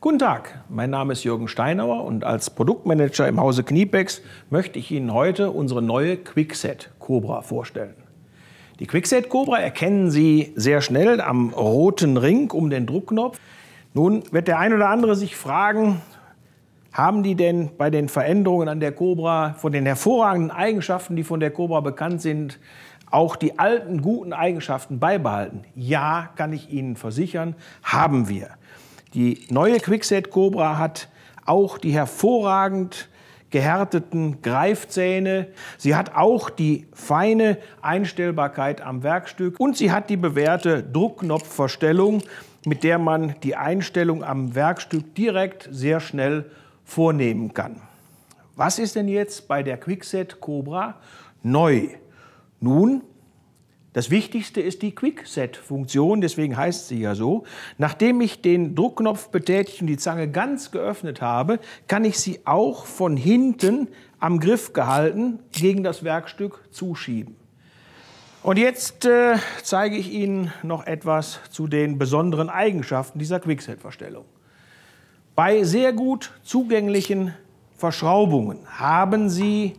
Guten Tag, mein Name ist Jürgen Steinauer und als Produktmanager im Hause Kniepex möchte ich Ihnen heute unsere neue Quickset Cobra vorstellen. Die Quickset Cobra erkennen Sie sehr schnell am roten Ring um den Druckknopf. Nun wird der ein oder andere sich fragen, haben die denn bei den Veränderungen an der Cobra von den hervorragenden Eigenschaften, die von der Cobra bekannt sind, auch die alten guten Eigenschaften beibehalten? Ja, kann ich Ihnen versichern, haben wir. Die neue Quickset Cobra hat auch die hervorragend gehärteten Greifzähne. Sie hat auch die feine Einstellbarkeit am Werkstück und sie hat die bewährte Druckknopfverstellung, mit der man die Einstellung am Werkstück direkt sehr schnell vornehmen kann. Was ist denn jetzt bei der Quickset Cobra neu? Nun, das Wichtigste ist die Quickset-Funktion, deswegen heißt sie ja so. Nachdem ich den Druckknopf betätigt und die Zange ganz geöffnet habe, kann ich sie auch von hinten am Griff gehalten gegen das Werkstück zuschieben. Und jetzt äh, zeige ich Ihnen noch etwas zu den besonderen Eigenschaften dieser Quickset-Verstellung. Bei sehr gut zugänglichen Verschraubungen haben Sie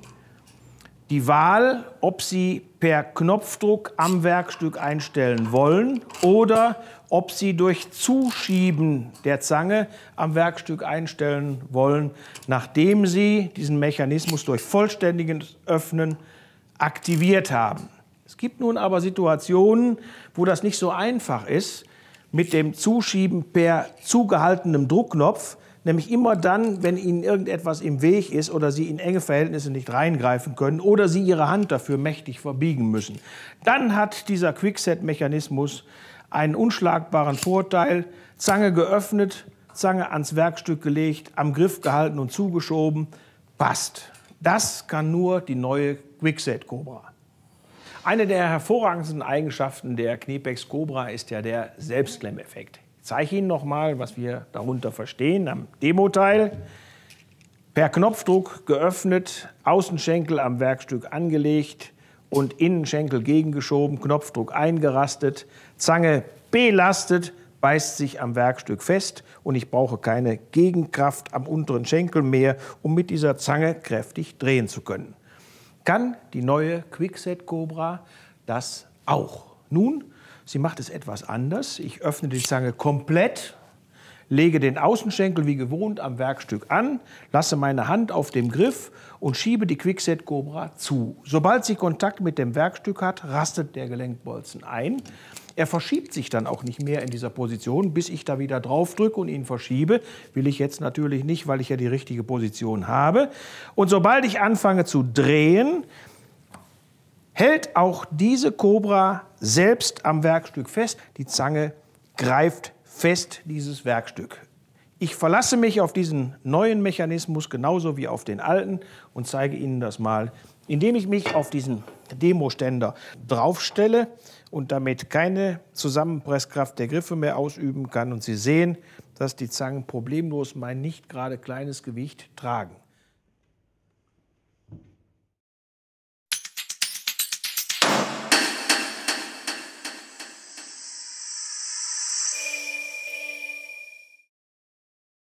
die Wahl, ob Sie per Knopfdruck am Werkstück einstellen wollen oder ob Sie durch Zuschieben der Zange am Werkstück einstellen wollen, nachdem Sie diesen Mechanismus durch vollständiges Öffnen aktiviert haben. Es gibt nun aber Situationen, wo das nicht so einfach ist mit dem Zuschieben per zugehaltenem Druckknopf, nämlich immer dann, wenn Ihnen irgendetwas im Weg ist oder Sie in enge Verhältnisse nicht reingreifen können oder Sie Ihre Hand dafür mächtig verbiegen müssen. Dann hat dieser Quickset-Mechanismus einen unschlagbaren Vorteil. Zange geöffnet, Zange ans Werkstück gelegt, am Griff gehalten und zugeschoben, passt. Das kann nur die neue Quickset Cobra. Eine der hervorragendsten Eigenschaften der Knepex Cobra ist ja der Selbstklemmeffekt zeige Ihnen noch mal, was wir darunter verstehen am Demo-Teil. Per Knopfdruck geöffnet, Außenschenkel am Werkstück angelegt und Innenschenkel gegengeschoben, Knopfdruck eingerastet, Zange belastet, beißt sich am Werkstück fest und ich brauche keine Gegenkraft am unteren Schenkel mehr, um mit dieser Zange kräftig drehen zu können. Kann die neue Quickset Cobra das auch? Nun Sie macht es etwas anders. Ich öffne die Zange komplett, lege den Außenschenkel wie gewohnt am Werkstück an, lasse meine Hand auf dem Griff und schiebe die Quickset Cobra zu. Sobald sie Kontakt mit dem Werkstück hat, rastet der Gelenkbolzen ein. Er verschiebt sich dann auch nicht mehr in dieser Position, bis ich da wieder drauf drücke und ihn verschiebe. Will ich jetzt natürlich nicht, weil ich ja die richtige Position habe. Und sobald ich anfange zu drehen, hält auch diese Kobra selbst am Werkstück fest. Die Zange greift fest dieses Werkstück. Ich verlasse mich auf diesen neuen Mechanismus genauso wie auf den alten und zeige Ihnen das mal, indem ich mich auf diesen Demoständer draufstelle und damit keine Zusammenpresskraft der Griffe mehr ausüben kann. Und Sie sehen, dass die Zangen problemlos mein nicht gerade kleines Gewicht tragen.